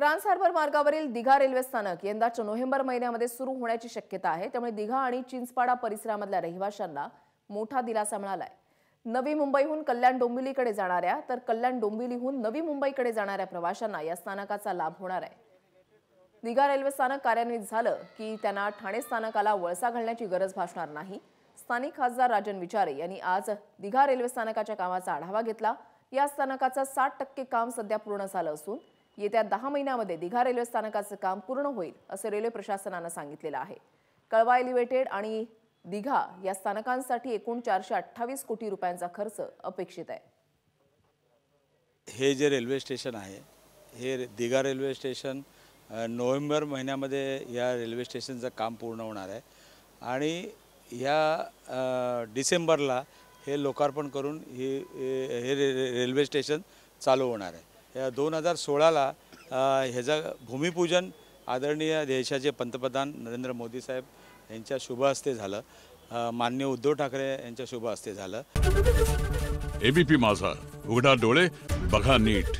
Trans harbour मार्गावरील Digha railway स्थानक यंदाच्या नोव्हेंबर महिन्यामध्ये सुरू होण्याची शक्यता आहे. त्यामुळे दिघा आणि चिंचपाडा परिसरामधल्या रहिवाशांना मोठा दिलासा मिळालाय. नवी मुंबईहून कल्याण डोंबिवलीकडे जाणाऱ्या तर कल्याण डोंबिवलीहून नवी मुंबईकडे जाणाऱ्या प्रवाशांना या स्थानकाचा लाभ होणार आहे. दिघा रेल्वे स्थानक कार्यान्वित झालं की त्यांना ठाणे स्थानकाला वळसा घालण्याची गरज भासणार नाही. स्थानिक खासदार राजन विचारे यांनी आज दिघा रेल्वे स्थानकाच्या कामाचा आढावा घेतला. या स्थानकाचं साठ टक्के काम सध्या पूर्ण झालं असून येत्या दहा महिन्यामध्ये दिघा रेल्वे स्थानकाचं काम पूर्ण होईल असं रेल्वे प्रशासनानं सांगितलेलं आहे. कळवा एलिव्हेटेड आणि दिघा या स्थानकांसाठी एकूण चारशे अठ्ठावीस कोटी रुपयांचा खर्च अपेक्षित आहे. हे जे रेल्वे स्टेशन आहे हे दिघा रेल्वे स्टेशन नोव्हेंबर महिन्यामध्ये या रेल्वे स्टेशनचं काम पूर्ण होणार आहे. आणि ह्या डिसेंबरला हे लोकार्पण करून ही हे हे रे- रेल्वे स्टेशन चालू होणार आहे. दोन हजार सोळाला ह्याचं भूमिपूजन आदरणीय देशाचे पंतप्रधान नरेंद्र मोदी साहेब यांच्या शुभ हस्ते झालं. मान्य माननीय उद्धव ठाकरे यांच्या शुभ हस्ते झालं. एबीपी माझा. उघडा डोळे बघा नीट.